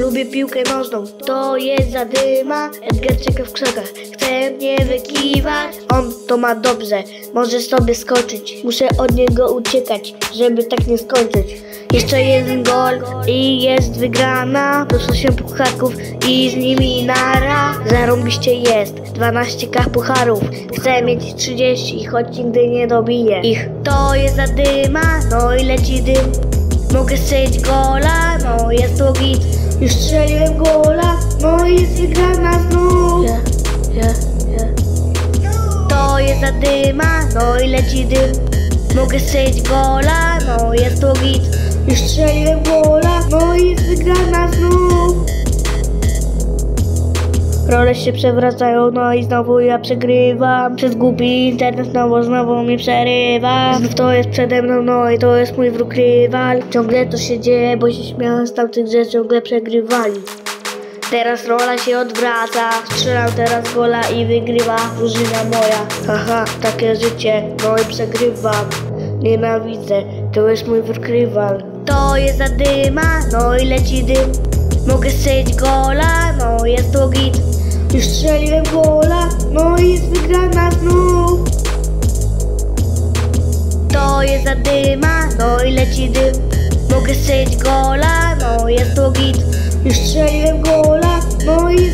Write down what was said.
Lubię piłkę nożną, to jest zadyma. Edgar czeka w krzakach, chce mnie wykiwać. On to ma dobrze, może sobie skoczyć. Muszę od niego uciekać, żeby tak nie skończyć. Jeszcze jeden gol i jest wygrana. Proszę się pucharków i z nimi nara. Zarąbiście jest, 12k pucharów. Chcę mieć 30, choć nigdy nie dobiję ich. To jest zadyma, no i leci dym. Mogę strzelić gola, no jest to git Już strzeliłem gola, no i jest wygrana znów Yeah, yeah, yeah. To jest zadyma, no i leci dym. Mogę strzelić gola, no jest to git. Już strzeliłem gola, no i jest wygrana Role się przewracają, no i znowu ja przegrywam Przez głupi internet znowu, znowu mi przerywa Znów to jest przede mną, no i to jest mój wróg rywal Ciągle to się dzieje, bo się śmiałem z tamtych, że ciągle przegrywali Teraz rola się odwraca, strzelam teraz gola i wygrywa drużyna moja. Haha, takie życie, no i przegrywam. Nienawidzę, to jest mój wróg rywal. To jest zadyma, no i leci dym. Mogę strzelić gola, no jest to Już strzeliłem gola, no i jest wygrana znów. To jest zadyma, no i leci dym Mogę strzelić gola, no jest to git Już strzeliłem gola, no i